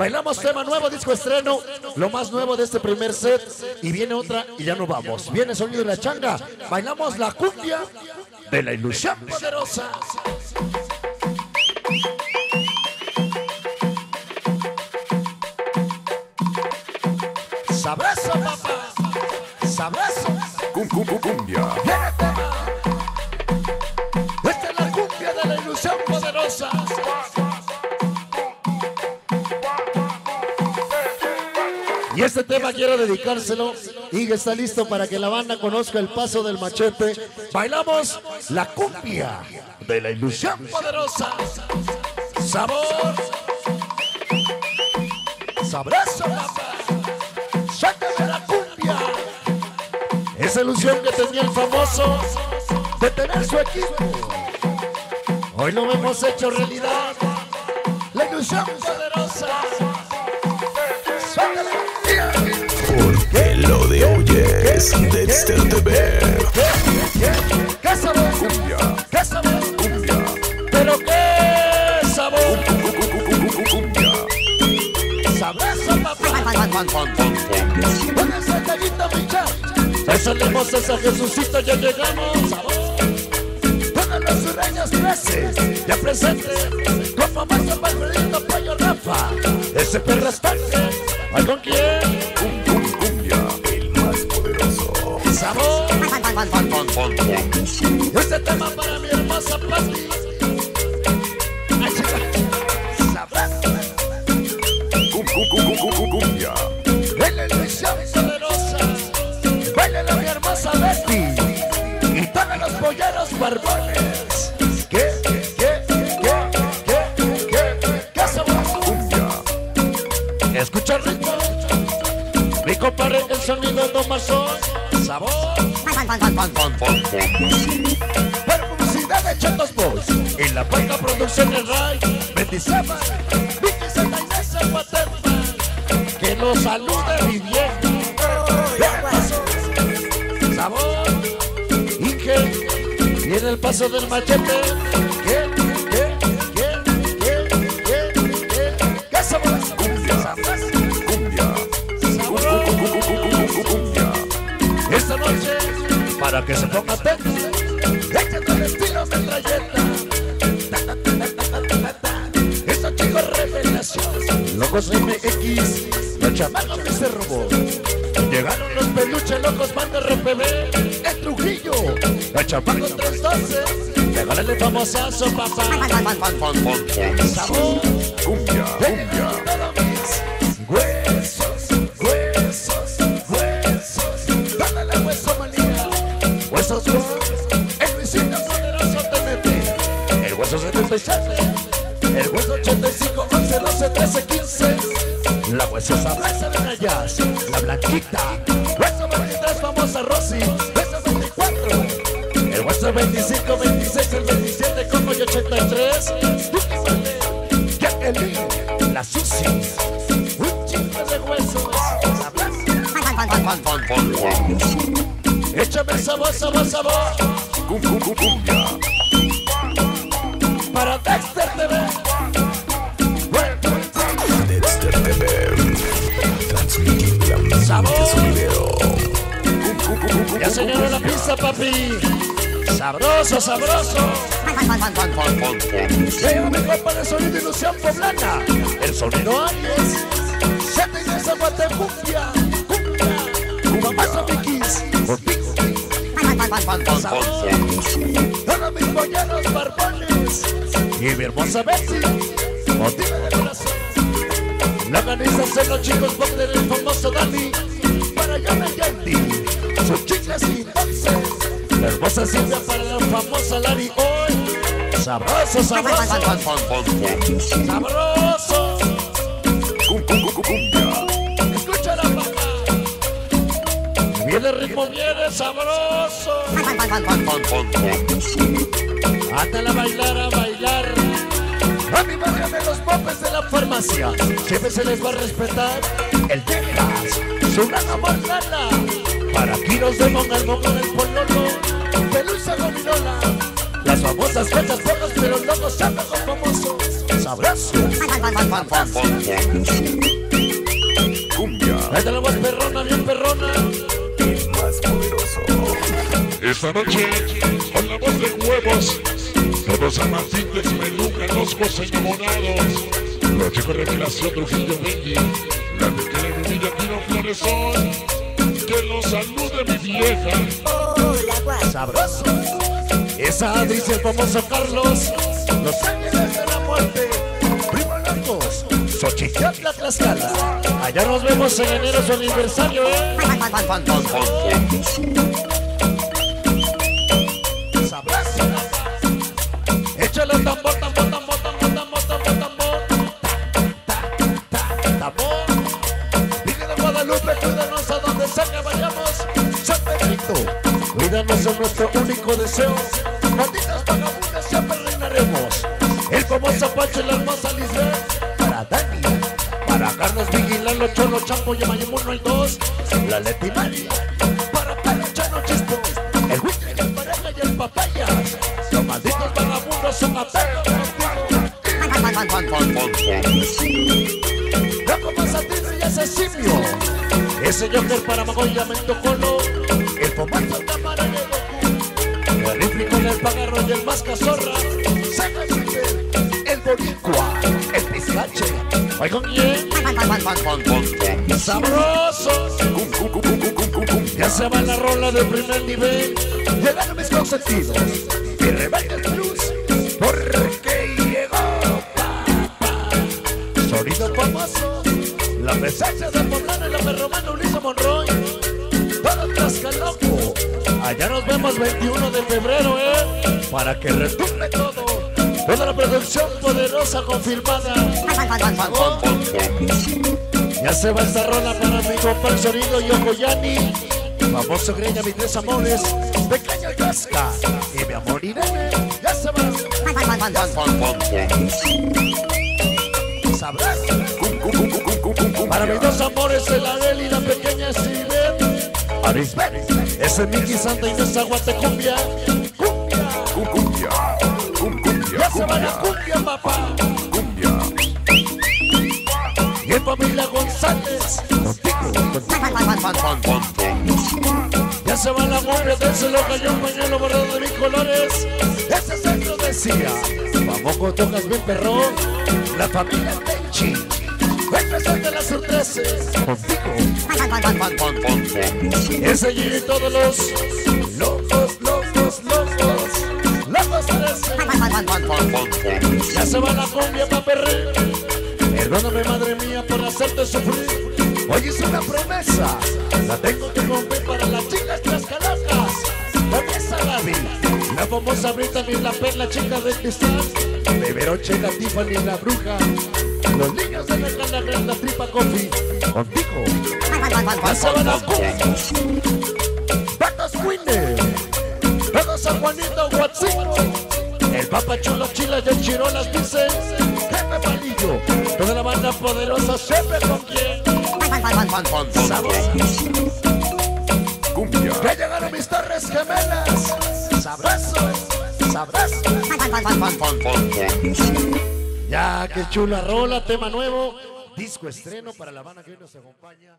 Bailamos tema nuevo, disco estreno, lo más nuevo de este primer set. Y viene otra y ya no vamos. Viene sonido de la changa. Bailamos la cumbia de la ilusión poderosa. Sabroso, papá. Sabroso. Cum, cum, cum, cumbia. Y este tema quiero dedicárselo y está listo para que la banda conozca el paso del machete. Bailamos la cumbia de la ilusión poderosa. Sabor. Sabroso, papá. La cumbia. Esa ilusión que tenía el famoso de tener su equipo. Hoy lo hemos hecho realidad. La ilusión poderosa. Porque lo de hoy es Dexter TV. ¿Qué sabor? Cumbia, ¿Qué sabor? cumbia, ¿Pero qué sabor? cum, cum, cum, cum, cum, cumbia. Sabroso, papá. ¿Dónde está el gallito, micha? Pásale a Jesucito, ya llegamos. Sabor. Los sureños crece, ya presente. Con famoso Alfredito Pollo Rafa. Ese perro está ¿Ay con quién? Este tema para mi hermosa Pati. Cumbia. Baila mi hermosa los barbones. Para publicidad de Chetos Boys. En la Paca Producciones Ray. Bendicemas. Vicky Santa Inés en Guatemala. Que nos salude mi vieja. Sabor. Inge. Viene el paso del machete. Para que se ponga atento, échate el estilo metralleta. Ta, ta, ta, ta, ta, ta, ta, ta. Estos chicos revelación, locos MX, los chamacos que se robó. Llegaron los peluches locos banda RPB, el Trujillo, los chamacos 312. Llegó el famosazo, papá. Sabor, Cumbia, cumbia. La hueso sabrosa de Nayas. La blanquita. Hueso 23, famosa Rosy. Hueso 24. El hueso 25, 26, el 27, como y 83. Duque Valdez, Jacqueline, la Susi. Un chingo de huesos. Échame sabor, sabor, sabor. Cum, cum, cum, cumbia. Para Dexter TV. Transmitiendo la mente su video. Ya señaló la pista, papi. Sabroso, sabroso. Llega mi copa de sonido ilusión poblana. El sonido Aries. Siete y esa guatecumbia. Cumbia. Mikis. Contigo. Sabor. Todos mis polleros barbones. Y mi hermosa Betsy. Motiva de corazón. La organización los chicos pop del famoso Dani. Para Yana Yandy. Sus chicas y entonces. La hermosa Silvia para la famosa Lari hoy. Sabroso, sabroso. Sabroso. cum, cum, cum, cumbia. Escúchala, papá. Viene el ritmo, viene sabroso. Ándale a bailar, a bailar. De la farmacia. Siempre se les va a respetar el Texas. Su gran amor, Lala. Para Kiros de Monga, el Monga del Pololo. Pelusa. Las famosas fechas pocos, pero locos con famosos. Sabroso. Cumbia, Esta la perrona, bien perrona. el más poderoso. Esta noche, con la voz de huevos, todos amantes peluca, los enamorados. Chicos de revelación Trujillo Benji, la de Telerumilla Tino Floresón. Que los salude mi vieja. Sabroso. Esa dice el famoso Carlos. Los ángeles de la muerte. Primo Locos. Xochitl, Tlaxcala. Allá nos vemos en enero su aniversario, ¿eh? Guadalupe, cuídanos a donde sea que vayamos. San Benito, cuídanos en nuestro único deseo. Malditas vagabundas siempre reinaremos. El famoso Pacho y la hermosa Lisbeth. Para Dani, para Carlos Vigilar, los cholos, Champo y Mayimún, el 2. La Leti María, para Pelo, Chano, Chispo. El Whisky, el Pareja y el Papaya. Los malditos vagabundos son apenas Loco Mazatín y ese simio. Ese Joker para Magoya Mentocolo. El Pomato Cámara de Goku. El rifle con el pagarro y el más cazorra. Saca el el Boricua. El Pizcache. ¿Hoy con quién? Sabroso. Ya se va la rola de primer nivel. Llegaron mis consentidos. Y rebelde Famoso. La presencia de Poblano y la perromana Ulises Monroy. Todo Tlaxcaloco. Allá nos vemos 21 de febrero, ¿eh? Para que retumbe todo. Toda la producción poderosa confirmada. Ya se va esta rola para mi compa sonido y Ojo Yani. Famoso Greña, mis tres amores. Pequeño Yasca. Y mi amor Irene. Ya se va. Sabrás. Para mis dos amores, el Adel y la pequeña. Arisbet. Ese es Miki Santa Inés Aguatecumbia. Cumbia. Ya se va la cumbia, papá. Y en familia González. Ya se va la cumbia, dénselo cayó un pañuelo bordado de mil colores. Ese centro decía. Vamos con tocas bien perrón. La familia Tenchi. Presente de las. Ese y todos los locos, locos, locos. Locos 13. Ya se va la cumbia pa' perrer. Perdóname, madre mía, por hacerte sufrir. Hoy es una promesa, la tengo que romper para las chicas trascalacas. La pieza Gaby, la famosa Brittany, la perla chica de cristal. Beberoche, la Tiffany, la bruja. Los niños de la cana, la tripa coffee. Contigo. La cumbia. Patos Winner. Todos San Juanito, Huatzingo. El Papa Chulo, Chilas y el Chirolas dicen Jefe Palillo, toda la banda poderosa siempre con quien Sabroso. Ya llegaron mis torres gemelas Ya, qué chula rola, tema nuevo. Disco estreno para la banda que hoy nos acompaña